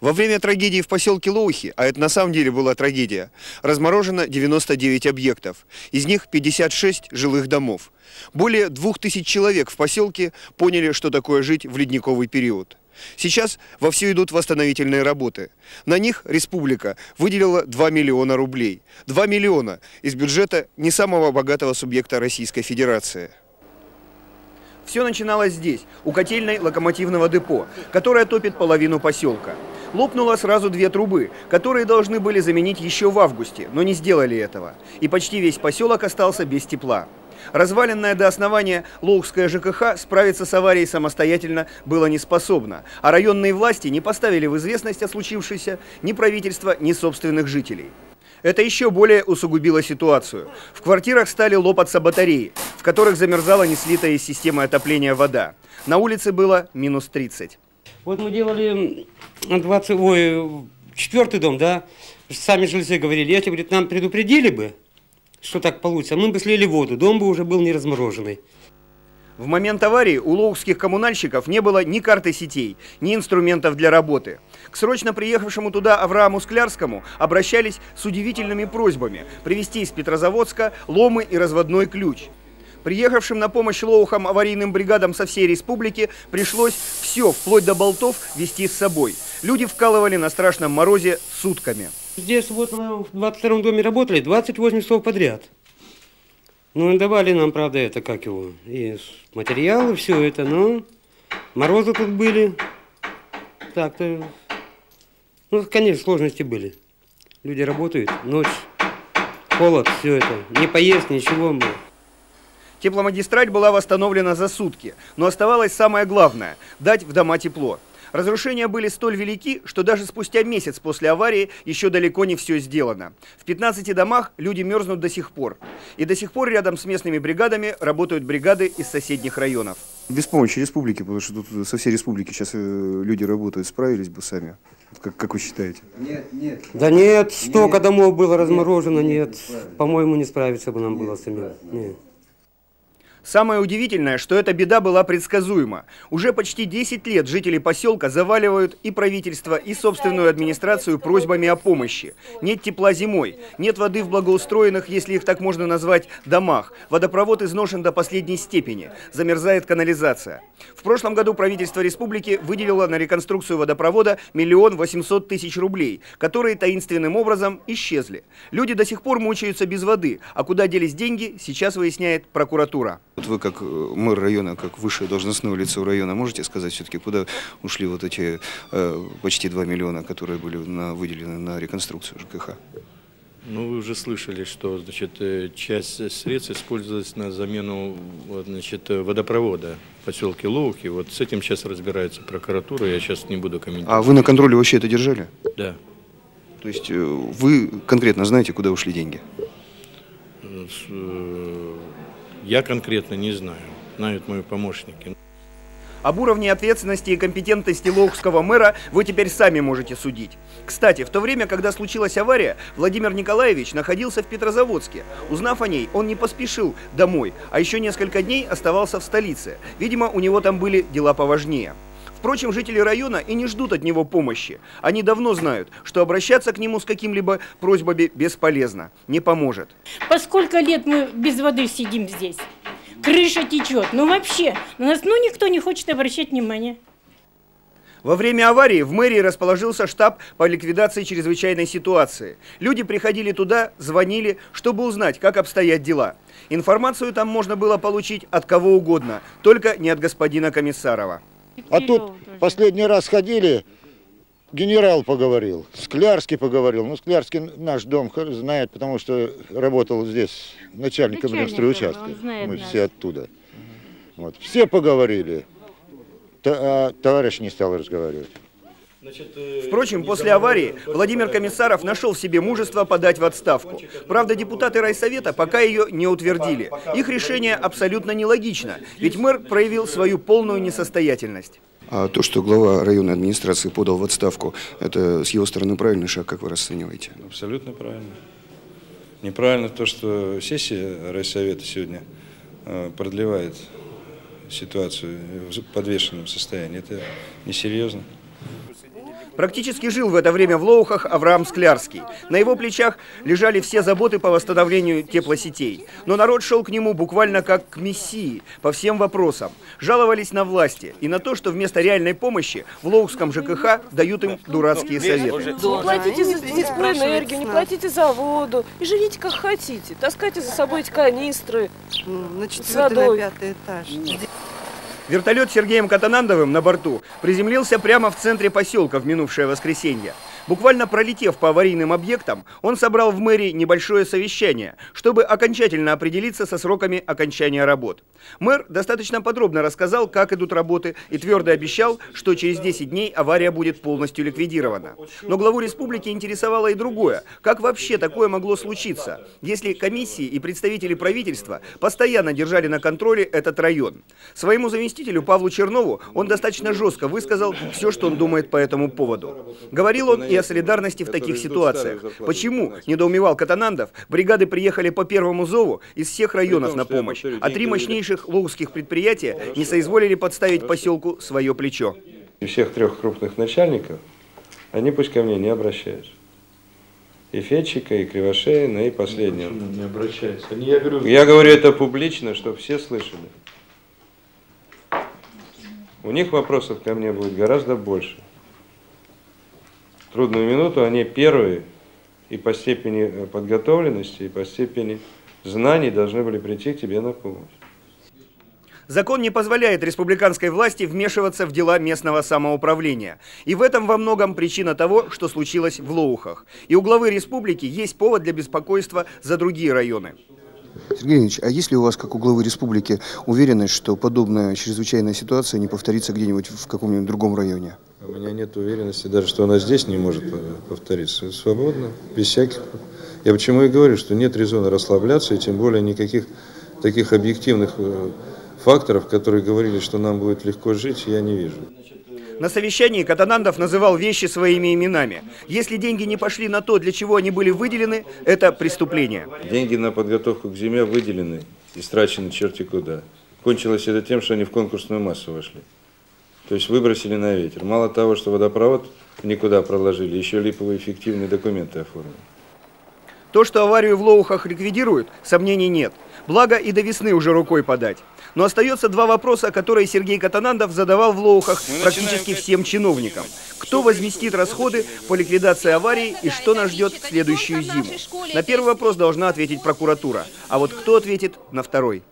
Во время трагедии в поселке Лоухи, а это на самом деле была трагедия, разморожено 99 объектов. Из них 56 жилых домов. Более 2000 человек в поселке поняли, что такое жить в ледниковый период. Сейчас вовсю идут восстановительные работы. На них республика выделила 2 миллиона рублей. 2 миллиона из бюджета не самого богатого субъекта Российской Федерации. Все начиналось здесь, у котельной локомотивного депо, которая топит половину поселка. Лопнуло сразу две трубы, которые должны были заменить еще в августе, но не сделали этого. И почти весь поселок остался без тепла. Разваленная до основания Лоухская ЖКХ справиться с аварией самостоятельно было не способно, а районные власти не поставили в известность о случившейся ни правительства, ни собственных жителей. Это еще более усугубило ситуацию. В квартирах стали лопаться батареи, в которых замерзала неслитая из системы отопления вода. На улице было минус 30. Вот мы делали 20, ой, четвертый дом, да, сами жильцы говорили, если, говорит, нам предупредили бы, что так получится, мы бы слили воду, дом бы уже был не размороженный. В момент аварии у лоукских коммунальщиков не было ни карты сетей, ни инструментов для работы. К срочно приехавшему туда Аврааму Склярскому обращались с удивительными просьбами привезти из Петрозаводска ломы и разводной ключ. Приехавшим на помощь лоухам аварийным бригадам со всей республики пришлось все, вплоть до болтов, вести с собой. Люди вкалывали на страшном морозе сутками. Здесь вот мы в 22 доме работали 28 часов подряд. Ну, давали нам, правда, это, как его, и материалы, все это, но морозы тут были. Так-то, ну, конечно, сложности были. Люди работают, ночь, холод, все это. Не поесть, ничего. Было. Тепломагистраль была восстановлена за сутки, но оставалось самое главное – дать в дома тепло. Разрушения были столь велики, что даже спустя месяц после аварии еще далеко не все сделано. В 15 домах люди мерзнут до сих пор. И до сих пор рядом с местными бригадами работают бригады из соседних районов. Без помощи республики, потому что тут со всей республики сейчас э, люди работают, справились бы сами. Как, как вы считаете? Нет, нет. Да нет, столько нет, домов было разморожено, нет. нет. По-моему, не справиться бы нам нет, было самим. Нет. Самое удивительное, что эта беда была предсказуема. Уже почти 10 лет жители поселка заваливают и правительство, и собственную администрацию просьбами о помощи. Нет тепла зимой, нет воды в благоустроенных, если их так можно назвать, домах. Водопровод изношен до последней степени, замерзает канализация. В прошлом году правительство республики выделило на реконструкцию водопровода миллион восемьсот тысяч рублей, которые таинственным образом исчезли. Люди до сих пор мучаются без воды, а куда делись деньги, сейчас выясняет прокуратура. Вот вы как э, мэр района, как высшее должностное лицо района, можете сказать все-таки, куда ушли вот эти э, почти 2 миллиона, которые были на, выделены на реконструкцию ЖКХ? Ну, вы уже слышали, что значит, э, часть средств использовалась на замену значит, водопровода в поселке Лоухи. Вот с этим сейчас разбирается прокуратура, я сейчас не буду комментировать. А вы на контроле вообще это держали? Да. То есть э, вы конкретно знаете, куда ушли деньги? Я конкретно не знаю, знают мои помощники. Об уровне ответственности и компетентности лоухского мэра вы теперь сами можете судить. Кстати, в то время, когда случилась авария, Владимир Николаевич находился в Петрозаводске. Узнав о ней, он не поспешил домой, а еще несколько дней оставался в столице. Видимо, у него там были дела поважнее. Впрочем, жители района и не ждут от него помощи. Они давно знают, что обращаться к нему с каким-либо просьбами бесполезно, не поможет. По сколько лет мы без воды сидим здесь? Крыша течет. Ну вообще, на нас ну никто не хочет обращать внимания. Во время аварии в мэрии расположился штаб по ликвидации чрезвычайной ситуации. Люди приходили туда, звонили, чтобы узнать, как обстоят дела. Информацию там можно было получить от кого угодно, только не от господина Комиссарова. А тут последний раз ходили, генерал поговорил, Склярский поговорил. Ну, Склярский наш дом знает, потому что работал здесь начальником стройучастка. Мы нас. все оттуда. Вот. Все поговорили, а товарищ не стал разговаривать. Э, Впрочем, после аварии Владимир Комиссаров нашел в себе мужество подать в отставку. Правда, депутаты райсовета пока ее не утвердили. Их решение абсолютно нелогично, ведь мэр проявил свою полную несостоятельность. А то, что глава районной администрации подал в отставку, это с его стороны правильный шаг, как вы расцениваете? Абсолютно правильно. Неправильно то, что сессия райсовета сегодня э, продлевает ситуацию в подвешенном состоянии. Это несерьезно. Практически жил в это время в Лоухах Авраам Склярский. На его плечах лежали все заботы по восстановлению теплосетей. Но народ шел к нему буквально как к мессии по всем вопросам. Жаловались на власти и на то, что вместо реальной помощи в Лоухском ЖКХ дают им дурацкие советы. Не платите за энергию, не платите за воду. И живите как хотите. Таскайте за собой эти канистры. На четвертый, на пятый этаж. Вертолет с Сергеем Катанандовым на борту приземлился прямо в центре поселка в минувшее воскресенье. Буквально пролетев по аварийным объектам, он собрал в мэрии небольшое совещание, чтобы окончательно определиться со сроками окончания работ. Мэр достаточно подробно рассказал, как идут работы, и твердо обещал, что через 10 дней авария будет полностью ликвидирована. Но главу республики интересовало и другое. Как вообще такое могло случиться, если комиссии и представители правительства постоянно держали на контроле этот район? Своему заместителю Павлу Чернову он достаточно жестко высказал все, что он думает по этому поводу. Говорил он и о солидарности в таких ситуациях. Почему, недоумевал Катанандов, бригады приехали по первому зову из всех районов на помощь, а три мощнейших лоуских предприятия не соизволили подставить поселку свое плечо. И всех трех крупных начальников, они пусть ко мне не обращаются. И Федчика, и Кривошеина, и последнего. Не обращаются. Я говорю, Я говорю это публично, чтобы все слышали. У них вопросов ко мне будет гораздо больше трудную минуту они первые и по степени э, подготовленности, и по степени знаний должны были прийти к тебе на помощь. Закон не позволяет республиканской власти вмешиваться в дела местного самоуправления. И в этом во многом причина того, что случилось в Лоухах. И у главы республики есть повод для беспокойства за другие районы. Сергей Ильич, а есть ли у вас, как у главы республики, уверенность, что подобная чрезвычайная ситуация не повторится где-нибудь в каком-нибудь другом районе? У меня нет уверенности даже, что она здесь не может повториться. Свободно, без всяких... Я почему и говорю, что нет резона расслабляться, и тем более никаких таких объективных э, факторов, которые говорили, что нам будет легко жить, я не вижу. На совещании Катанандов называл вещи своими именами. Если деньги не пошли на то, для чего они были выделены, это преступление. Деньги на подготовку к зиме выделены, истрачены черти куда. Кончилось это тем, что они в конкурсную массу вошли. То есть выбросили на ветер. Мало того, что водопровод никуда проложили, еще липовые эффективные документы оформили. То, что аварию в Лоухах ликвидируют, сомнений нет. Благо и до весны уже рукой подать. Но остается два вопроса, которые Сергей Катанандов задавал в Лоухах Мы практически всем чиновникам. Кто возместит расходы по ликвидации аварии и что нас ждет в следующую зиму? На первый вопрос должна ответить прокуратура. А вот кто ответит на второй?